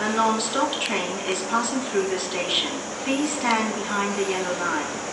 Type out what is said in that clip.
A non-stop train is passing through the station. Please stand behind the yellow line.